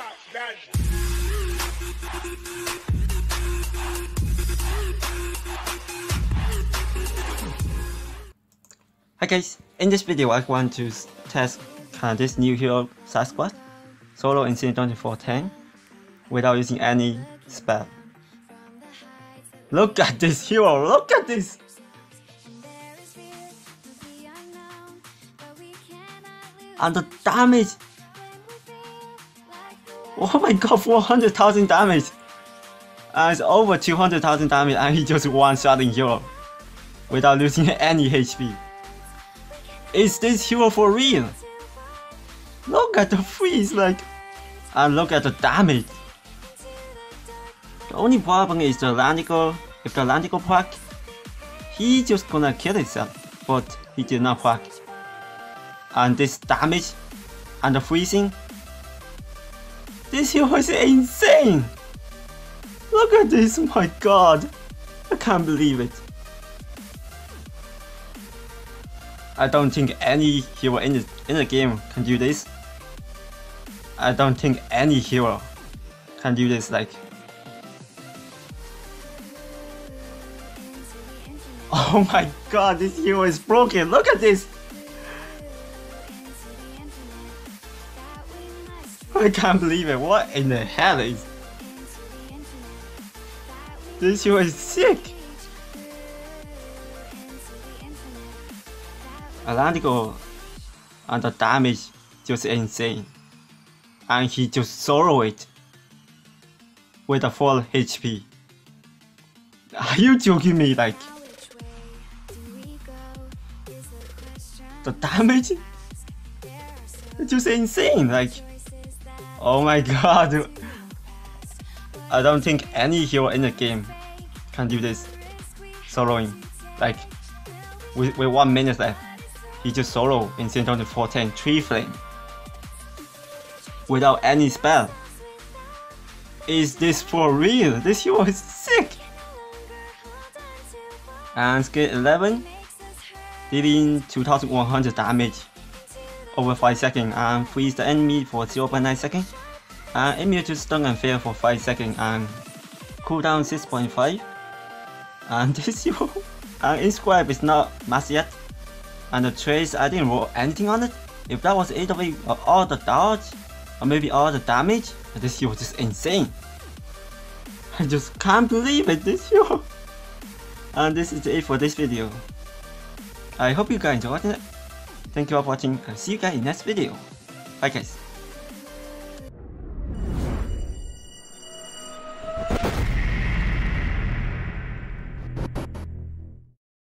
Hi guys, in this video I want to test this new hero Sasquatch solo Insane 2410 without using any spell. Look at this hero, look at this! And the damage! Oh my god, 400,000 damage! And it's over 200,000 damage and he just one-shotting hero without losing any HP. Is this hero for real? Look at the freeze like and look at the damage. The only problem is the Landigo, if the Landigo proc, he just gonna kill himself, but he did not proc. And this damage and the freezing, this hero is insane! Look at this, my god! I can't believe it. I don't think any hero in the, in the game can do this. I don't think any hero can do this like Oh my god, this hero is broken, look at this! I can't believe it, what in the hell is... This hero is sick! Atlantico and the damage just insane. And he just solo it with a full HP. Are you joking me like? The damage? It's just insane like. Oh my god. I don't think any hero in the game can do this soloing. Like with, with one minute left he just solo Insane 410 Tree Flame without any spell. Is this for real? This hero is sick! And skill 11, dealing 2100 damage over 5 seconds and freeze the enemy for 0.9 seconds. And immune to stun and fail for 5 seconds and cooldown 6.5. And this hero and inscribe is not mass yet and the trace I didn't roll anything on it. If that was AW uh, all the dodge or maybe all the damage, this hero just insane. I just can't believe it, this hero. And this is it for this video. I hope you guys enjoyed it. Thank you all for watching and see you guys in next video. Bye guys.